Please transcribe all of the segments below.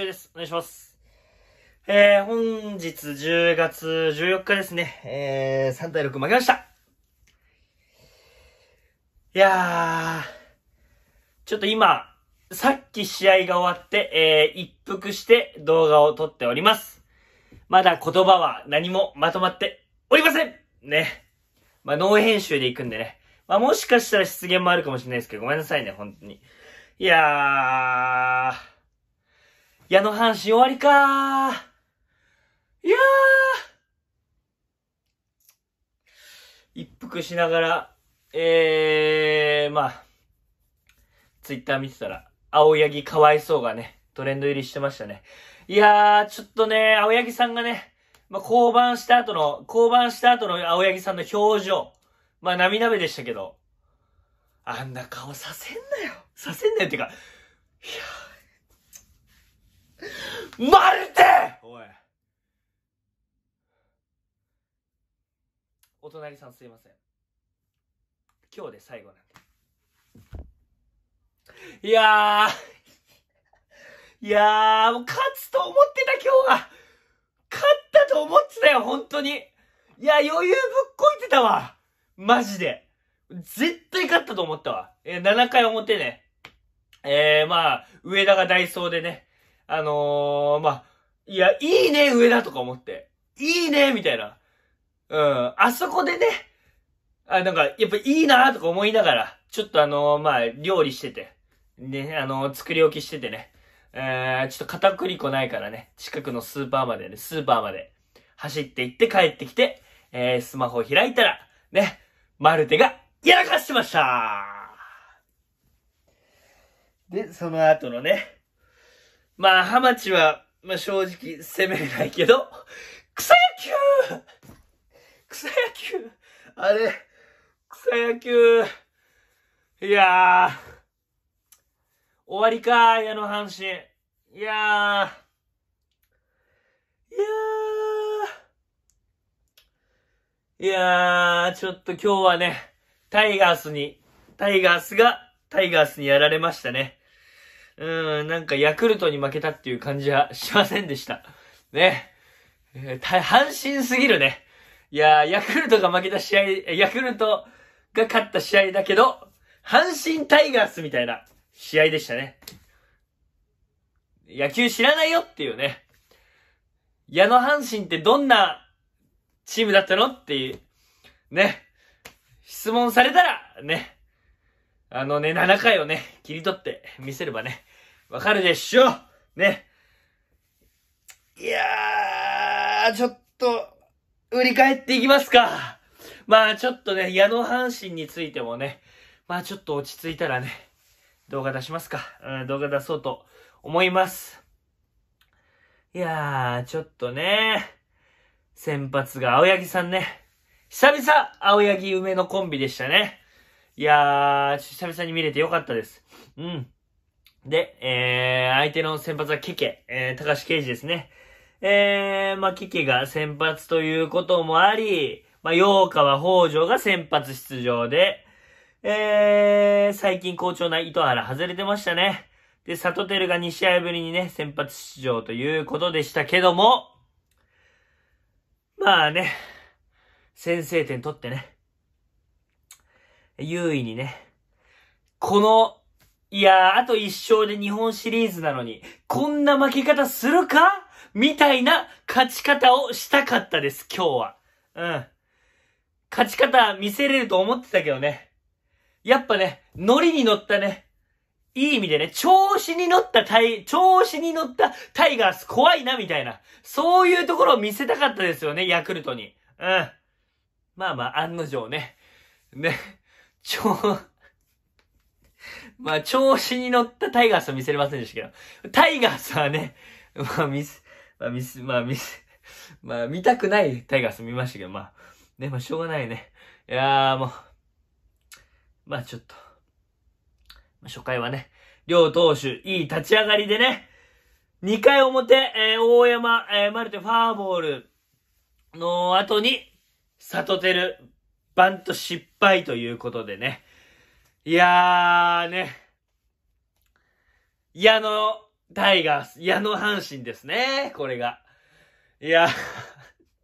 中です。お願いします。えー、本日10月14日ですね。えー、3対6負けました。いやー、ちょっと今、さっき試合が終わって、えー、一服して動画を撮っております。まだ言葉は何もまとまっておりませんね。まあ、ノー編集で行くんでね。まあ、もしかしたら失言もあるかもしれないですけど、ごめんなさいね、本当に。いやー、矢野阪神終わりかー。いやー、一服しながら、えー、まあ、ツイッター見てたら、青柳かわいそうがね、トレンド入りしてましたね。いやー、ちょっとね、青柳さんがね、まあ、降板した後の、降板した後の青柳さんの表情、まあ、涙目でしたけど、あんな顔させんなよ。させんなよってか、いやーマルテおい。お隣さんすいません。今日で最後なんで。いやー、いやー、もう勝つと思ってた今日は。勝ったと思ってたよ、本当に。いや、余裕ぶっこいてたわ。マジで。絶対勝ったと思ったわ。えー、7回表ね。えー、まあ、上田がダイソーでね。あのー、まあ、いや、いいね、上田とか思って。いいね、みたいな。うん。あそこでね、あ、なんか、やっぱいいなとか思いながら、ちょっとあのー、まあ、料理してて。ね、あのー、作り置きしててね。えー、ちょっと片栗粉ないからね、近くのスーパーまでね、スーパーまで走って行って帰ってきて、えー、スマホ開いたら、ね、マルテがやらかしてましたで、その後のね、まあ、ハマチは、まあ正直攻めれないけど、草野球！草野球！あれ、草野球、いやー、終わりか、矢野阪神。いやー、いやー、いやー、ちょっと今日はね、タイガースに、タイガースが、タイガースにやられましたね。うん、なんかヤクルトに負けたっていう感じはしませんでした。ね。えー、た阪神すぎるね。いやー、ヤクルトが負けた試合、ヤクルトが勝った試合だけど、阪神タイガースみたいな試合でしたね。野球知らないよっていうね。矢野阪神ってどんなチームだったのっていう、ね。質問されたら、ね。あのね、7回をね、切り取って見せればね、わかるでしょ？ね。いやー、ちょっと、振り返っていきますか。まあちょっとね、矢野阪神についてもね、まあちょっと落ち着いたらね、動画出しますか。うん、動画出そうと思います。いやー、ちょっとね、先発が青柳さんね。久々、青柳梅のコンビでしたね。いやー、久々に見れてよかったです。うん。で、えー、相手の先発はケケ、えー、高橋奎二ですね。えー、まあ、ケケが先発ということもあり、まあ、陽川北条が先発出場で、えー、最近好調な糸原外れてましたね。で、サトテルが2試合ぶりにね、先発出場ということでしたけども、まあね、先制点取ってね、優位にね、この、いやー、あと一勝で日本シリーズなのに、こんな負け方するか？みたいな勝ち方をしたかったです、今日は。うん。勝ち方見せれると思ってたけどね。やっぱね、ノリに乗ったね、いい意味でね、調子に乗ったタイ、調子に乗ったタイガース怖いな、みたいな。そういうところを見せたかったですよね、ヤクルトに。うん。まあまあ、案の定ね。ね。超、まあ、調子に乗ったタイガースは見せれませんでしたけど。タイガースはね、まあ、ミス、まあ、ミス、まあ、ミス、まあ、見たくないタイガース見ましたけど、まあ、ね、まあ、しょうがないね。いやーもう、まあ、ちょっと、まあ、初回はね、両投手、いい立ち上がりでね、2回表、えー、大山、えー、マルテファーボールの後に、サトテル、バント失敗ということでね。いやーね。矢野タイガース、矢野阪神ですね、これが。いや、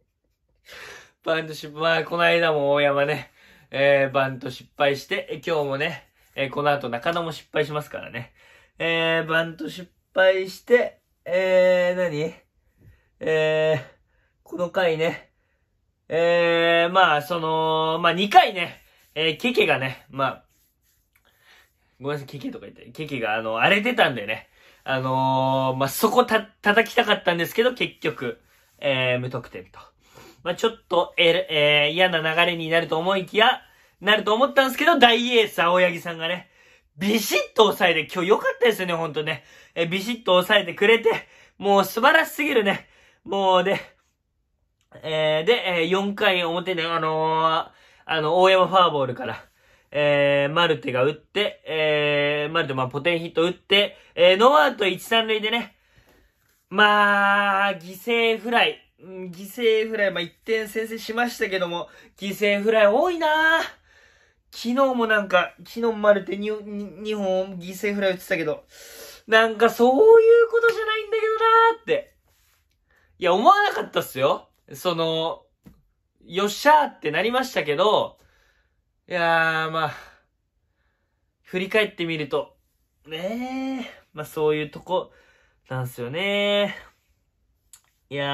バント失敗、まあこの間も大山ね、えー、バント失敗して、今日もね、えー、この後中野も失敗しますからね。えー、バント失敗して、えー、何？えー、この回ね、えー、まあ、その、まあ、2回ね、えー、ケケがね、まあ、ごめんなさい、ケケとか言って、ケケがあの、荒れてたんでね、あのー、まあ、そこた、叩きたかったんですけど、結局、えー、無得点と。まあ、ちょっと、ええー、嫌な流れになると思いきや、なると思ったんですけど、大エース青柳さんがね、ビシッと抑えて、今日良かったですよね、ほんとね。えビシッと抑えてくれて、もう素晴らしすぎるね。もうで、えー、で、えー、4回表で、あのー、あの、大山フォアボールから、えー、マルテが打って、えー、マルテ、まあ、ポテンヒット打って、えー、ノーアウト1、3塁でね、まあ、犠牲フライ、犠牲フライ、まあ、1点先制しましたけども、犠牲フライ多いな昨日もなんか、昨日マルテ 2, 2本犠牲フライ打ってたけど、なんかそういうことじゃないんだけどなーって。いや、思わなかったっすよ。その、よっしゃーってなりましたけど、いやー、まあ、振り返ってみると、ねえ、まあそういうとこ、なんすよね。いや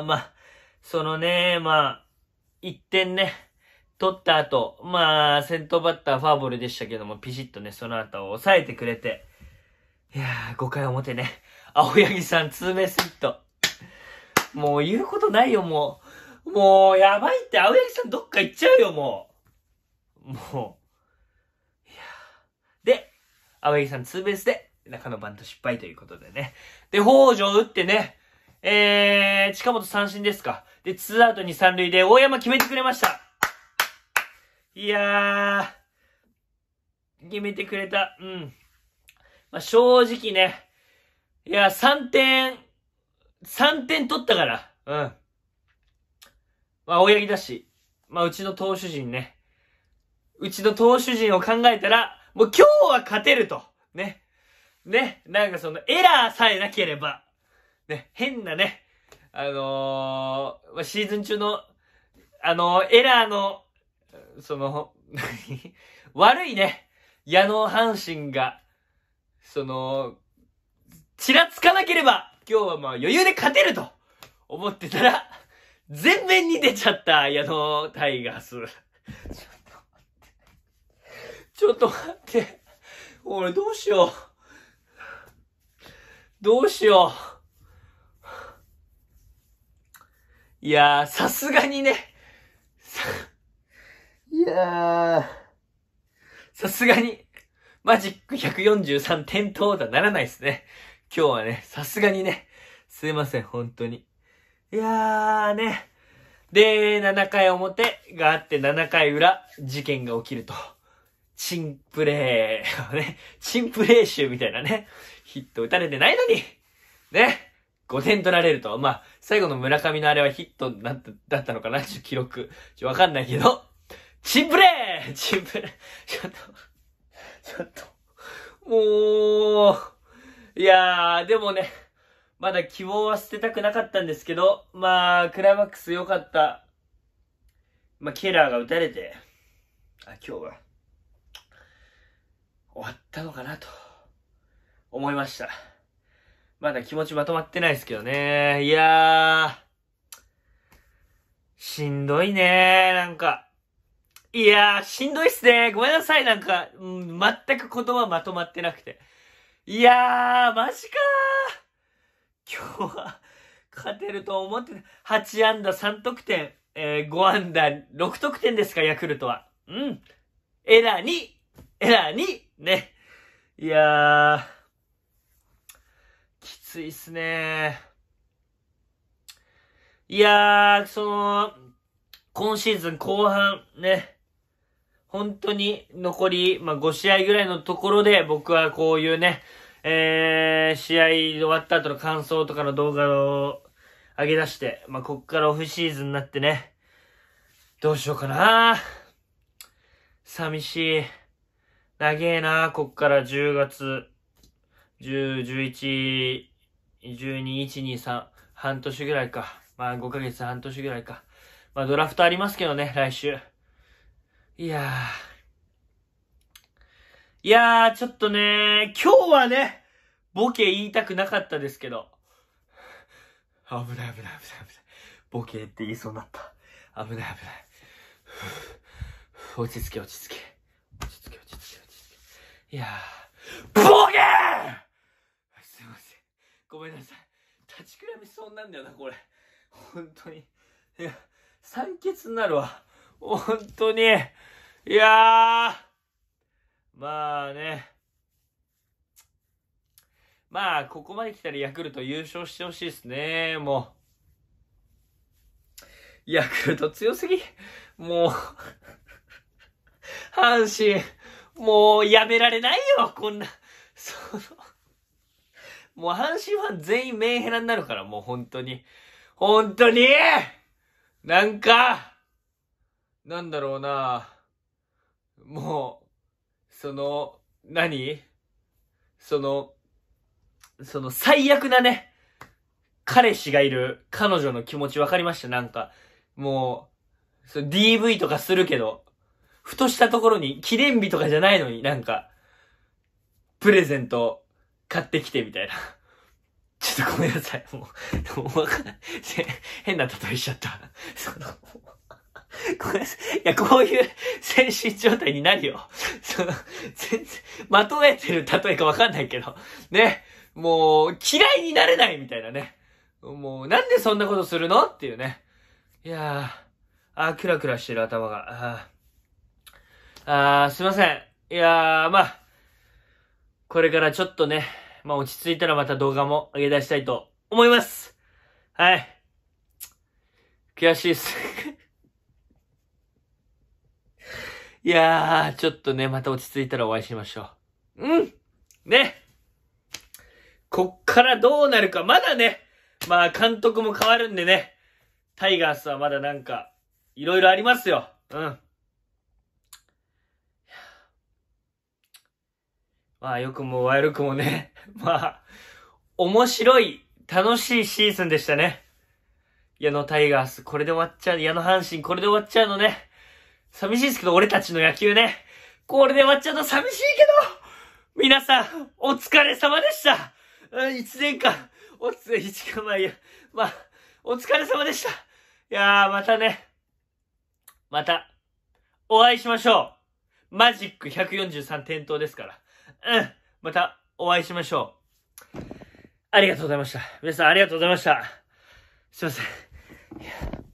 ー、まあ、そのね、まあ、一点ね、取った後、まあ、先頭バッターファーボールでしたけども、ピシッとね、その後を抑えてくれて、いやー、5回表ね、青柳さんツーベースヒット。もう言うことないよ、もう。もう、やばいって、青柳さんどっか行っちゃうよ、もう。もう。いやで、青柳さんツーベースで、中野バント失敗ということでね。で、北条打ってね、えー、近本三振ですか。で、ツーアウトに三塁で大山決めてくれました。いやー、決めてくれた。うん。まあ、正直ね、いや、3点、3点取ったから。うん。まあ、青柳だし、まあ、うちの投手陣ね。うちの投手陣を考えたら、もう今日は勝てると。ね。ね。なんかそのエラーさえなければ、ね、変なね、あのー、シーズン中の、あのー、エラーの、その、悪いね、矢野阪神が、その、ちらつかなければ、今日はまあ余裕で勝てると思ってたら、全面に出ちゃった矢野タイガース。ちょっと待って。俺どうしよう。どうしよう。いやー、さすがにね。いやー、さすがに、マジック143点灯とはならないですね。今日はね、さすがにね、すいません、本当に。いやーね。で、7回表があって7回裏、事件が起きると。チンプレー、ね、チンプレー集みたいなね、ヒット打たれてないのに、ね、5点取られると。まあ、最後の村上のあれはヒットだった、だったのかな？ちょ、記録。ちょ、わかんないけど、チンプレー！チンプレー！ちょっと、ちょっと、もう、いやー、でもね、まだ希望は捨てたくなかったんですけど、まあ、クライマックス良かった。まあ、ケラーが打たれて、あ、今日は、ったのかなと、思いました。まだ気持ちまとまってないですけどね。いやー、しんどいねーなんか。いやー、しんどいっすね。ごめんなさい、なんか、うん、全く言葉まとまってなくて。いやー、マジかー。今日は、勝てると思ってた。8安打3得点、えー、5安打6得点ですか、ヤクルトは。うん。エラー2、エラー2、ね。いやー、きついっすね。いやー、その、今シーズン後半ね、本当に残り、まあ、5試合ぐらいのところで僕はこういうね、えー、試合終わった後の感想とかの動画を上げ出して、まあ、こっからオフシーズンになってね、どうしようかな。寂しい。長えなこっから10月。10、11、12、1、2、3、半年ぐらいか。まあ5ヶ月半年ぐらいか。まあドラフトありますけどね、来週。いやー。いやー、ちょっとね、今日はね、ボケ言いたくなかったですけど。危ない危ない危ない危ない。ボケって言いそうになった。危ない危ない。落ち着け落ち着け。落ち着け落ち着け落ち着け。いやー、ボケーすいません。ごめんなさい。立ちくらみそうなんだよな、これ。本当に。いや、酸欠になるわ。本当に。いやー。まあね。まあ、ここまで来たらヤクルト優勝してほしいですね。もう。ヤクルト強すぎ。もう阪神、もうやめられないよ、こんな。その、もう阪神ファン全員メンヘラになるから、もう本当に。本当になんか、なんだろうな。もう、その、何？その、その最悪なね、彼氏がいる彼女の気持ち分かりました、なんか。もう、DV とかするけど、ふとしたところに記念日とかじゃないのになんか、プレゼント買ってきてみたいな。ちょっとごめんなさい。もう、もうわかんない。変な例えしちゃった。その、ごめんなさい。いや、こういう精神状態になるよ。その、全然、まとめてる例えかわかんないけど、ね。もう、嫌いになれないみたいなね。もう、なんでそんなことするの？っていうね。いやー、あー、クラクラしてる頭が。あー、あーすいません。いやー、まあ、これからちょっとね、まあ落ち着いたらまた動画も上げ出したいと思います。はい。悔しいっす。いやー、ちょっとね、また落ち着いたらお会いしましょう。うんねこっからどうなるか、まだね、まあ監督も変わるんでね、タイガースはまだなんか、いろいろありますよ。うん。まあ良くも悪くもね、まあ、面白い、楽しいシーズンでしたね。矢野タイガース、これで終わっちゃう。矢野阪神、これで終わっちゃうのね。寂しいですけど、俺たちの野球ね。これで終わっちゃうと寂しいけど、皆さん、お疲れ様でした。一年間、おつ、一年前や、まあ、お疲れ様でした。いやー、またね、また、お会いしましょう。マジック143点灯ですから。うん。またお会いしましょう。ありがとうございました。皆さんありがとうございました。すいません。